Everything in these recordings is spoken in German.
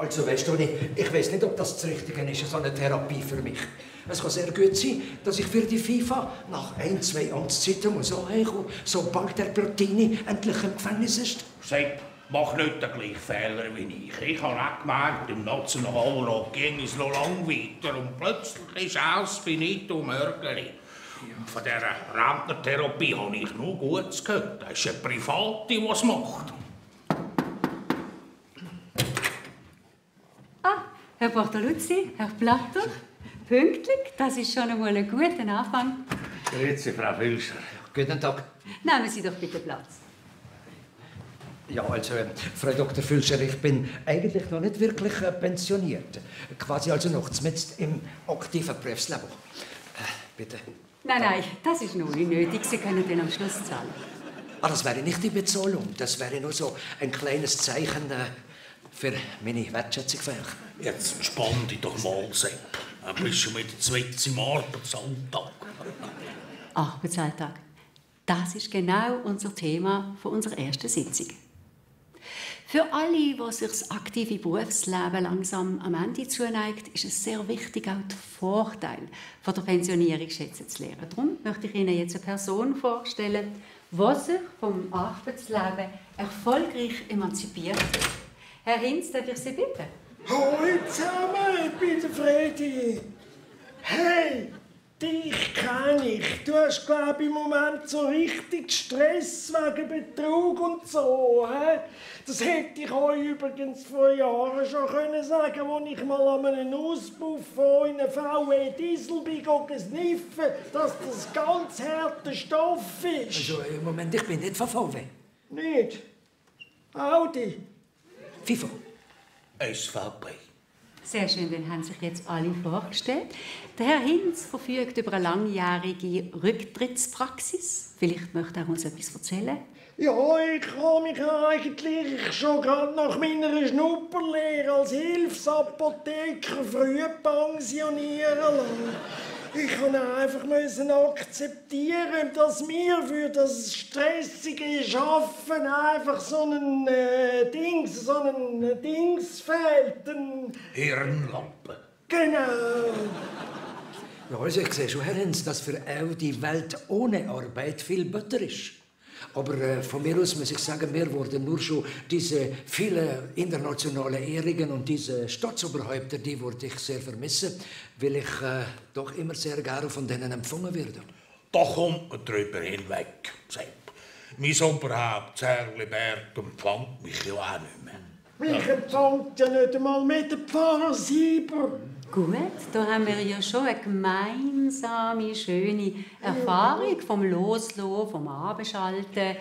Also, weißt du, ich, weiß nicht, ob das das Richtige ist, so eine Therapie für mich. Es kann sehr gut sein, dass ich für die FIFA nach ein, zwei Amtszeiten muss heimkommen, sobald der Bertini endlich im Gefängnis ist. Sepp, mach nicht den gleichen Fehler wie ich. Ich habe auch gemeint, im Nationalrat ging es noch lang weiter und plötzlich ist alles finito Mörgeli. Von dieser Rentnertherapie habe ich nur Gutes gehört. Das ist eine Private, die es macht. Ah, Herr Bortoluzzi, Herr Platter, pünktlich, das ist schon einmal ein guter Anfang. Grüezi, Frau Filscher. Guten Tag. Nehmen Sie doch bitte Platz. Ja, also, äh, Frau Dr. Fülscher, ich bin eigentlich noch nicht wirklich äh, pensioniert. Quasi also noch zumindest im aktiven Berufsleben. Äh, bitte. Nein, nein, das ist noch nicht nötig. Sie können den am Schluss zahlen. Ah, das wäre nicht die Bezahlung. Das wäre nur so ein kleines Zeichen äh, für meine Wertschätzung für euch. Jetzt entspann dich doch mal, Sepp. Du bist schon wieder zweit im Arbeitsalltag. Arbeitsalltag. Das ist genau unser Thema von unserer ersten Sitzung. Für alle, die sich das aktive Berufsleben langsam am Ende zuneigt, ist es sehr wichtig, auch den Vorteil von der Pensionierung schätzen zu lernen. Darum möchte ich Ihnen jetzt eine Person vorstellen, die sich vom Arbeitsleben erfolgreich emanzipiert hat. Herr Hinz, darf ich Sie bitten? Hallo zusammen, ich bin der Freddy. Hey, dich kenne ich. Du hast, glaube ich, im Moment so richtig Stress wegen Betrug und so. He? Das hätte ich euch übrigens vor Jahren schon können sagen als ich mal an einem Auspuff von einem VW Diesel bin gesniffen, dass das ganz harter Stoff ist. Also, im Moment, ich bin nicht von VW. Nicht? Audi? FIFA. SVP. Sehr schön, dann haben sich jetzt alle vorgestellt. Der Herr Hinz verfügt über eine langjährige Rücktrittspraxis. Vielleicht möchte er uns etwas erzählen. Ja, ich habe mich eigentlich schon gerade nach meiner Schnupperlehre als Hilfsapotheker früh pensionieren lassen. Ich musste einfach müssen akzeptieren, dass mir für das stressige Schaffen einfach so ein äh, Dings, so ein äh, Dings fehlt. Ein Hirnlampe. genau. Ja, also ich sehe schon, Herr Hinz, dass für auch die Welt ohne Arbeit viel besser ist. Aber äh, von mir aus muss ich sagen, mir wurden nur schon diese vielen internationalen Ehrungen und diese Staatsoberhäupter, die würde ich sehr vermissen, weil ich äh, doch immer sehr gerne von denen empfangen werde. Da kommt man drüber hinweg, Sepp. Mein Oberhaupt, Zerliberg, empfängt mich ja auch nicht mehr. Mich empfängt ja nicht einmal mit dem Pfarrer Sieber. Gut, da haben wir ja schon eine gemeinsame, schöne Erfahrung vom Loslassen, vom Abschalten.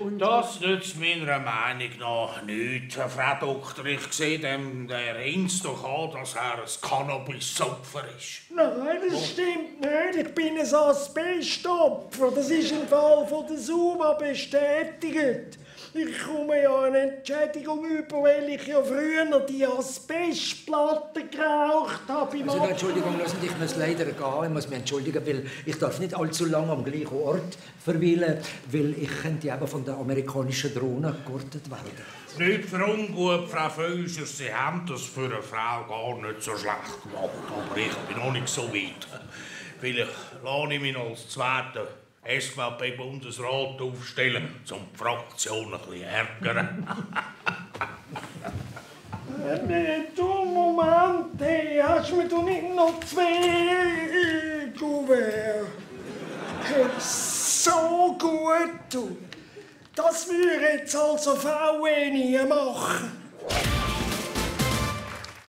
Und Das nützt meiner Meinung nach nichts, Frau Doktor. Ich sehe dem der Hinz doch an, dass er ein Cannabis-Opfer ist. Nein, das stimmt nicht. Ich bin ein Asbestopfer. Das ist im Fall von der SUMA bestätigt. Ich komme ja eine Entschädigung über, weil ich ja früher die Asbestplatte geraucht habe. Also, Entschuldigung, lassen Sie, ich muss leider gehen. Ich muss mich entschuldigen, weil ich darf nicht allzu lange am gleichen Ort verweilen, weil ich könnte eben von der amerikanischen Drohne geortet werden. Nicht für ungut, Frau Fäuser, Sie haben das für eine Frau gar nicht so schlecht gemacht. Aber ich bin noch nicht so weit. Vielleicht lasse ich mich als zweiter SVP-Bundesrat aufstellen, um die Fraktion ein bisschen ärgern. Du, Moment, hey, hast mir du nicht noch zwei Kuvert? So gut, du. Das würde jetzt also VW nie machen.